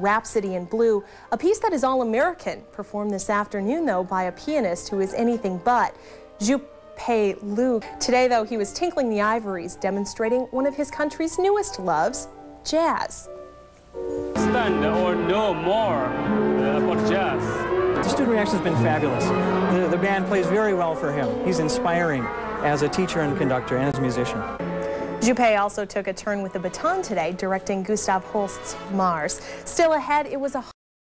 Rhapsody in Blue, a piece that is all-American, performed this afternoon, though, by a pianist who is anything but. Zhipei Liu. Today, though, he was tinkling the ivories, demonstrating one of his country's newest loves, jazz. Understand or know more uh, about jazz. The student reaction has been fabulous. The, the band plays very well for him. He's inspiring as a teacher and conductor and as a musician. Zhipei also took a turn with the baton today, directing Gustav Holst's Mars. Still ahead, it was a